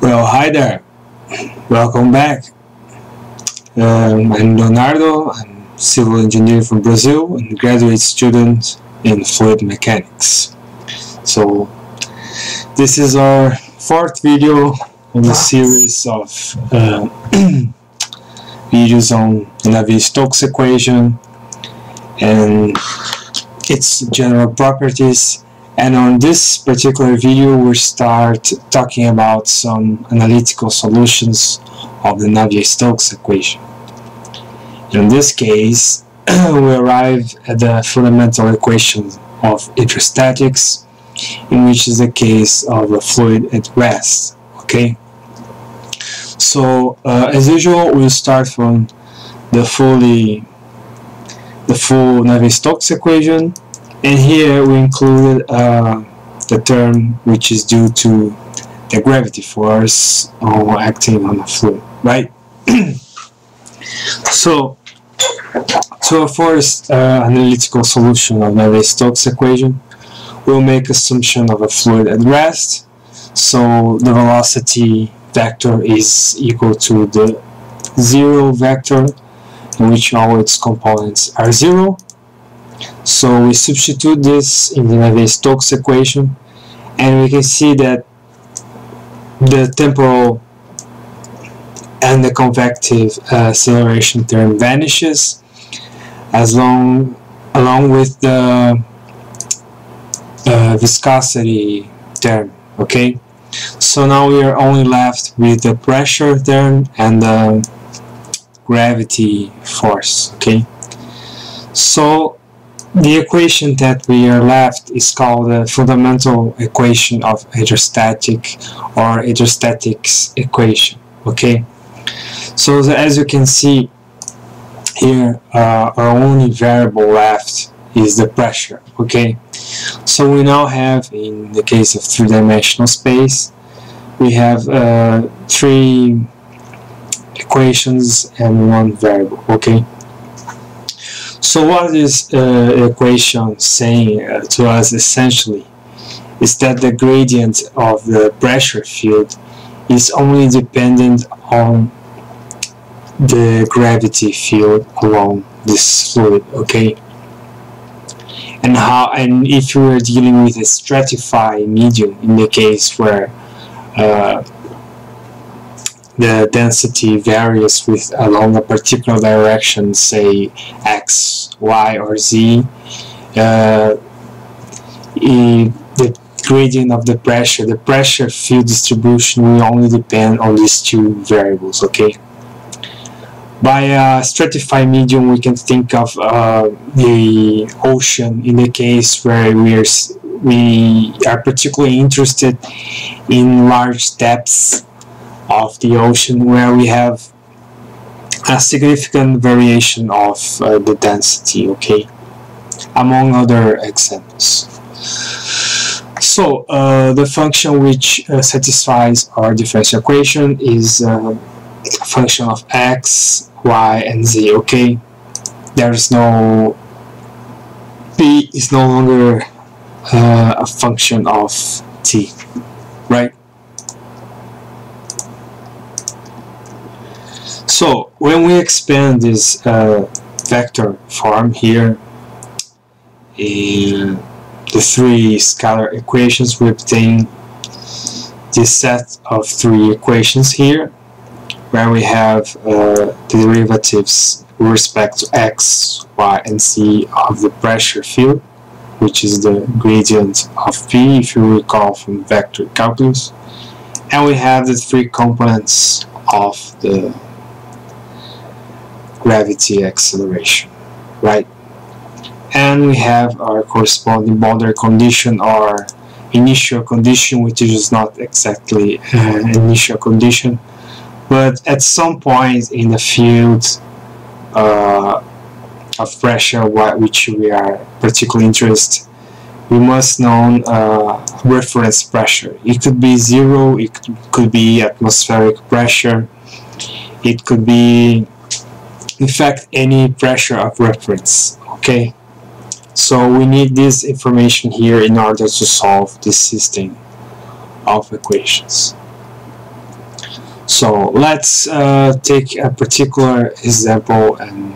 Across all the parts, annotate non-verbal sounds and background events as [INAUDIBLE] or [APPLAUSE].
Well, hi there. Welcome back. Um, I'm Leonardo. I'm civil engineer from Brazil and graduate student in fluid mechanics. So, this is our fourth video in a series of uh, [CLEARS THROAT] videos on Navier-Stokes equation and its general properties and on this particular video we'll start talking about some analytical solutions of the Navier-Stokes equation. In this case [CLEARS THROAT] we arrive at the fundamental equation of hydrostatics in which is the case of a fluid at rest okay so uh, as usual we'll start from the fully the full Navier-Stokes equation and here we included uh, the term which is due to the gravity force acting on a fluid right? [CLEARS THROAT] So to a first uh, analytical solution of Navier-Stokes equation we'll make assumption of a fluid at rest. So the velocity vector is equal to the zero vector in which all its components are zero so we substitute this in the Navier-Stokes equation and we can see that the temporal and the convective uh, acceleration term vanishes as long along with the uh, viscosity term okay? So now we are only left with the pressure term and the gravity force okay? So the equation that we are left is called the fundamental equation of hydrostatic or hydrostatics equation okay? So the, as you can see here uh, our only variable left is the pressure okay? So we now have in the case of three-dimensional space we have uh, three equations and one variable okay so what this uh, equation saying uh, to us essentially is that the gradient of the pressure field is only dependent on the gravity field along this fluid, okay? And how and if you are dealing with a stratified medium in the case where uh, the density varies with along a particular direction, say x, y, or z. Uh, the gradient of the pressure, the pressure field distribution will only depend on these two variables, okay? By a stratified medium, we can think of uh, the ocean in the case where we are, we are particularly interested in large depths of the ocean where we have a significant variation of uh, the density okay among other examples so uh, the function which uh, satisfies our differential equation is uh, a function of x y and z okay? There is no p is no longer uh, a function of t right So when we expand this uh, vector form here in the three scalar equations, we obtain this set of three equations here where we have uh, the derivatives with respect to x, y, and z of the pressure field which is the gradient of p if you recall from vector calculus. And we have the three components of the gravity acceleration right? And we have our corresponding boundary condition or initial condition which is not exactly an initial condition. But at some point in the field uh, of pressure which we are particularly interested we must know uh, reference pressure. It could be zero it could be atmospheric pressure it could be in fact any pressure of reference okay? So we need this information here in order to solve this system of equations. So let's uh, take a particular example and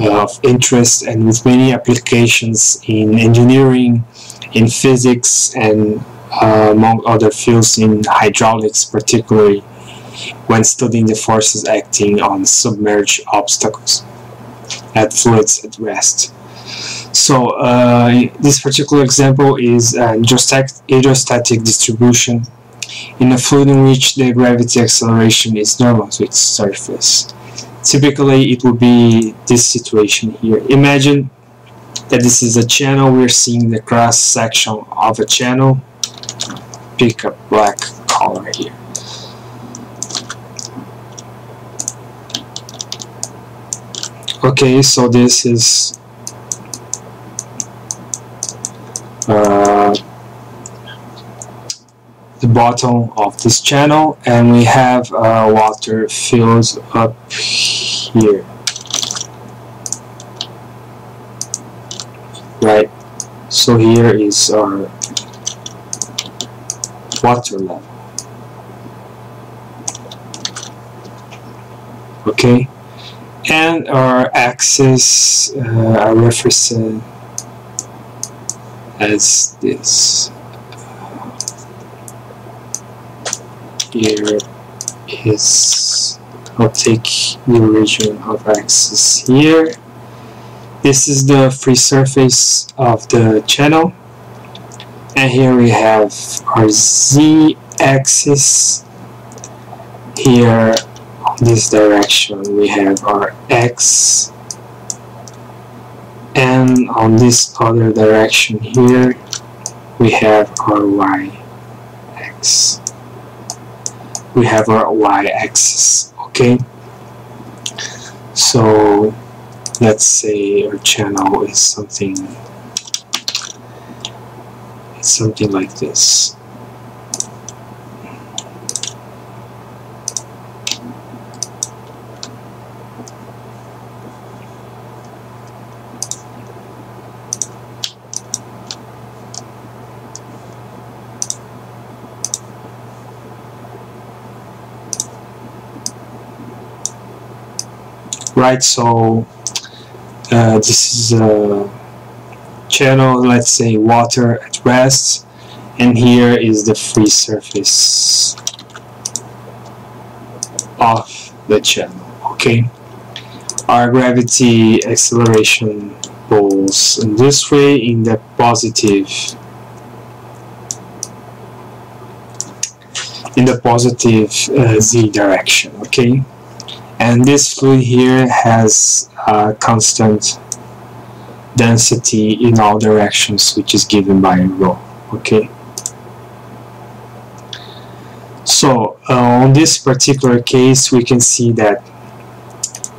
uh, of interest and with many applications in engineering, in physics, and uh, among other fields in hydraulics, particularly when studying the forces acting on submerged obstacles at fluids at rest. So uh, this particular example is an hydrostatic distribution in a fluid in which the gravity acceleration is normal to its surface. Typically it would be this situation here. Imagine that this is a channel, we're seeing the cross section of a channel. Pick a black color here. Okay, so this is uh, the bottom of this channel and we have uh, water fills up here. Right so here is our water level. Okay and our axis uh, are referenced as this here is I'll take the origin of axis here. This is the free surface of the channel and here we have our z axis. Here this direction we have our x. And on this other direction here we have our y x. We have our y-axis okay? So let's say our channel is something it's something like this right? So uh, this is a channel let's say water at rest and here is the free surface of the channel okay? Our gravity acceleration pulls in this way in the positive in the positive uh, z direction okay and this fluid here has a constant density in all directions which is given by rho okay? So uh, on this particular case we can see that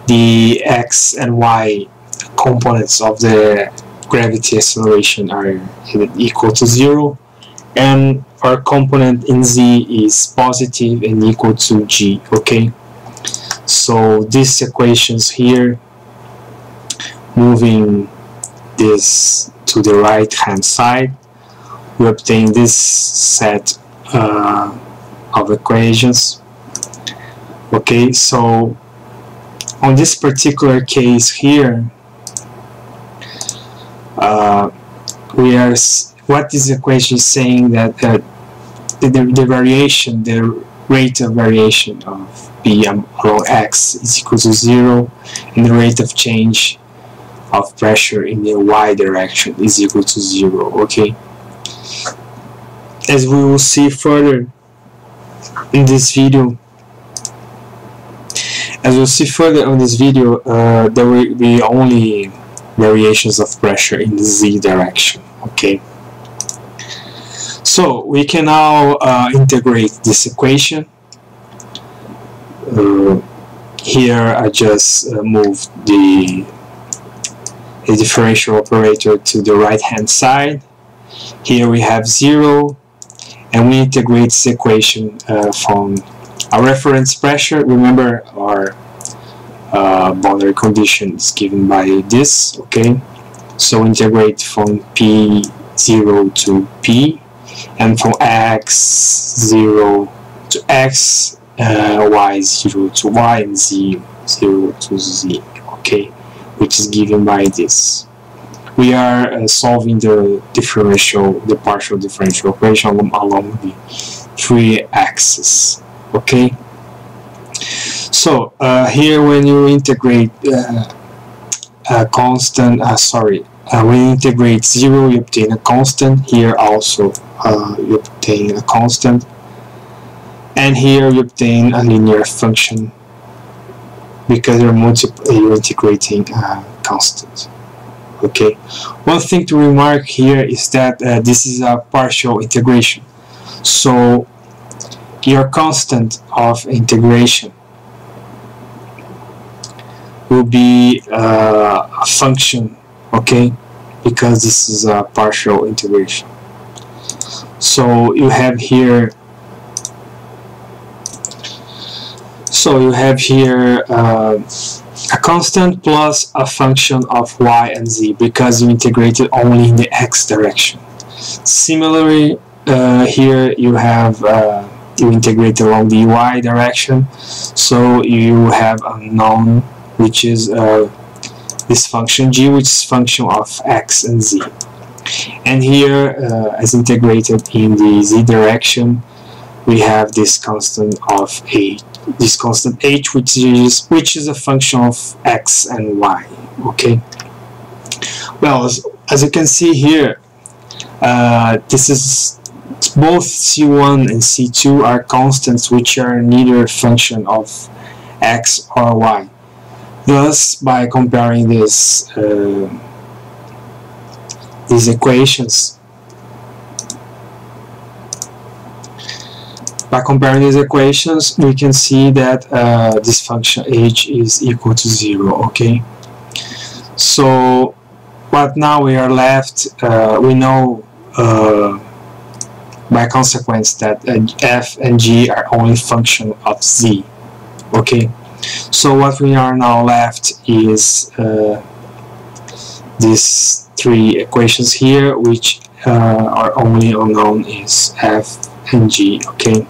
the x and y components of the gravity acceleration are equal to zero and our component in z is positive and equal to g okay so these equations here moving this to the right hand side we obtain this set uh, of equations. Okay so on this particular case here uh, we are what this equation is saying that uh, the, the variation the rate of variation of b along x is equal to 0 and the rate of change of pressure in the y direction is equal to 0 okay? As we will see further in this video as we'll see further on this video uh, there will be only variations of pressure in the z direction okay so we can now uh, integrate this equation. Uh, here I just uh, move the, the differential operator to the right hand side. Here we have 0 and we integrate this equation uh, from our reference pressure. Remember our uh, boundary condition is given by this okay? So integrate from p0 to p and from x0 to x uh, y 0 to y and z 0 to z okay? Which is given by this. We are uh, solving the differential the partial differential equation along, along the three axes okay? So uh, here when you integrate uh, a constant uh, sorry uh, when you integrate 0 you obtain a constant. Here also uh, you obtain a constant and here you obtain a linear function because you're, you're integrating a constant okay? One thing to remark here is that uh, this is a partial integration. So your constant of integration will be uh, a function okay? Because this is a partial integration so you have here so you have here uh, a constant plus a function of y and z because you integrated only in the x direction. Similarly uh, here you have uh, you integrate along the y direction. So you have a known which is uh, this function g which is function of x and z and here uh, as integrated in the z direction we have this constant of a this constant h which is which is a function of x and y okay? Well as, as you can see here uh, this is both c1 and c2 are constants which are neither function of x or y. Thus, by comparing this, uh, these equations, by comparing these equations, we can see that uh, this function h is equal to 0, okay? So, what now we are left, uh, we know uh, by consequence that uh, f and g are only function of z, okay? So what we are now left is uh, these three equations here, which uh, are only unknown is f and g. Okay.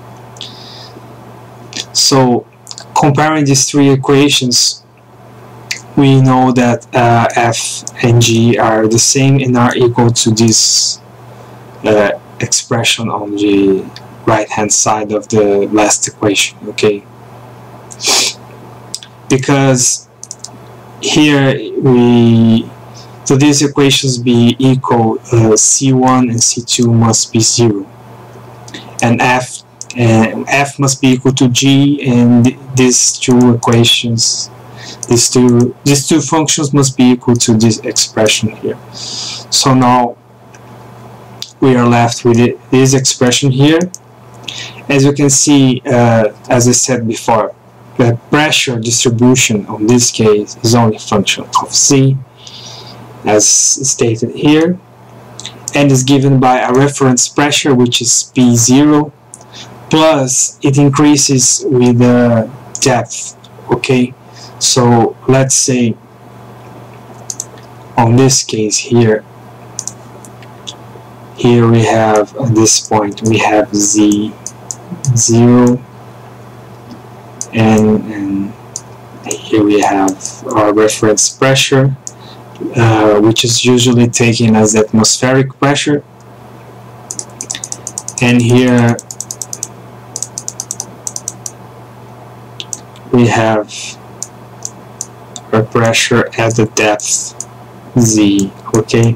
So comparing these three equations, we know that uh, f and g are the same and are equal to this uh, expression on the right hand side of the last equation. Okay because here we so these equations be equal uh, c1 and c2 must be 0 and f and f must be equal to g and these two equations these two these two functions must be equal to this expression here. So now we are left with it, this expression here. As you can see uh, as I said before the pressure distribution on this case is only a function of C as stated here and is given by a reference pressure which is P0 plus it increases with the depth okay? So let's say on this case here here we have at this point we have z 0 and, and here we have our reference pressure uh, which is usually taken as atmospheric pressure. And here we have our pressure at the depth z okay?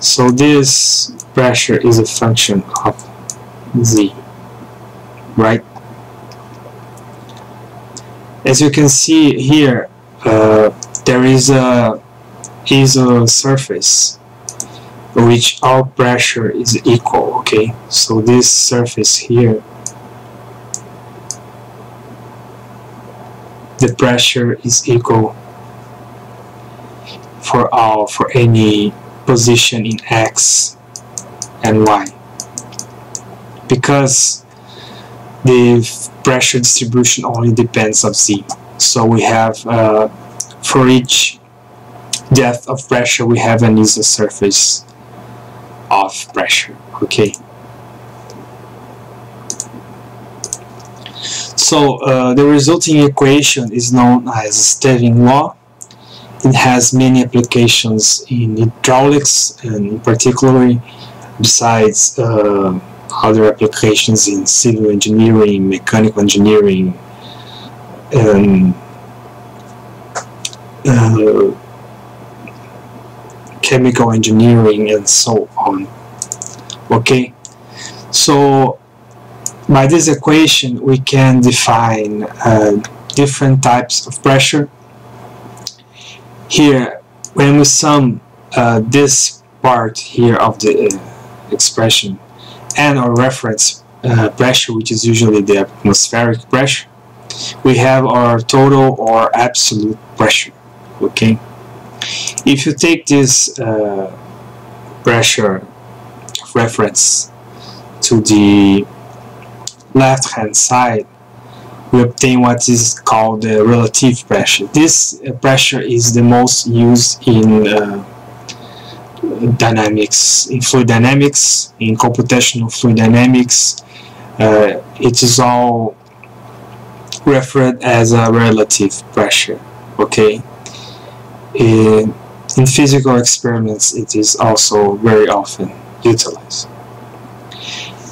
So this pressure is a function of z right? As you can see here uh, there is a is a surface which all pressure is equal okay? So this surface here the pressure is equal for all for any position in x and y. Because the pressure distribution only depends of z. So we have uh, for each depth of pressure we have an isosurface of pressure okay So uh, the resulting equation is known as Stevin law. It has many applications in hydraulics and particularly besides uh, other applications in civil engineering, mechanical engineering, and chemical engineering and so on. Okay? So by this equation we can define uh, different types of pressure. Here when we sum uh, this part here of the uh, expression and our reference uh, pressure which is usually the atmospheric pressure we have our total or absolute pressure okay. If you take this uh, pressure reference to the left hand side we obtain what is called the relative pressure. This uh, pressure is the most used in uh, dynamics in fluid dynamics in computational fluid dynamics. Uh, it is all referred as a relative pressure. Okay in, physical experiments it is also very often utilized.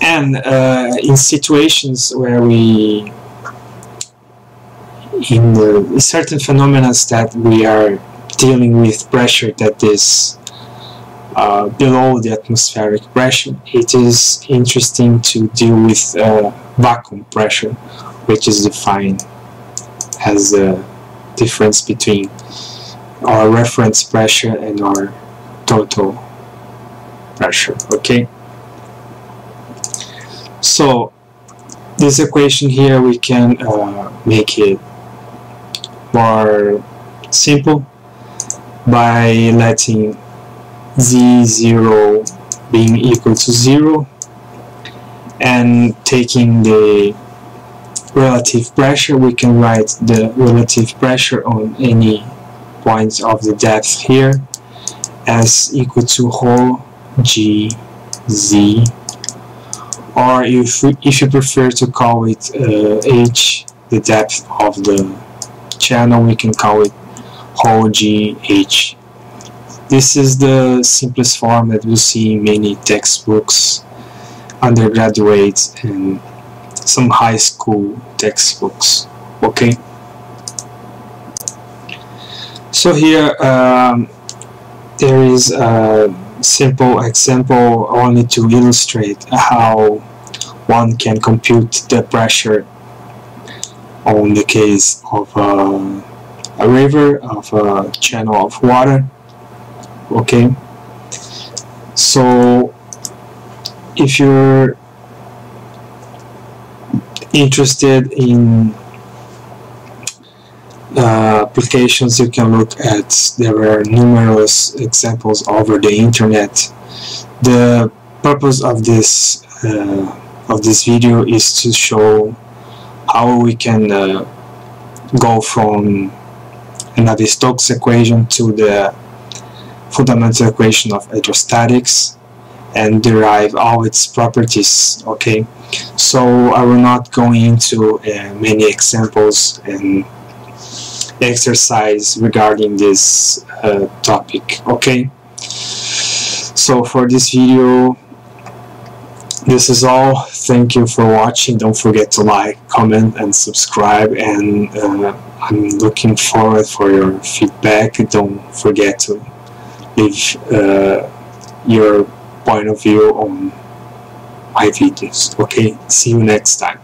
And uh, in situations where we in the certain phenomena that we are dealing with pressure that is uh, below the atmospheric pressure it is interesting to deal with uh, vacuum pressure which is defined as the difference between our reference pressure and our total pressure okay? So this equation here we can uh, make it more simple by letting z0 being equal to 0 and taking the relative pressure. We can write the relative pressure on any points of the depth here. As equal to rho g z. Or if, if you prefer to call it uh, h the depth of the channel we can call it rho g h. This is the simplest form that we see in many textbooks. Undergraduate and some high school textbooks. Okay so here um, there is a simple example. Only to illustrate how one can compute the pressure on the case of uh, a river, of a channel of water. Okay? So if you're interested in uh, applications you can look at there are numerous examples over the internet. The purpose of this uh, of this video is to show how we can uh, go from Navier-Stokes equation to the fundamental equation of hydrostatics and derive all its properties okay? So I will not go into uh, many examples and exercise regarding this uh, topic okay? So for this video this is all. Thank you for watching. Don't forget to like comment and subscribe and uh, I'm looking forward for your feedback. Don't forget to leave uh, your point of view on my videos okay? See you next time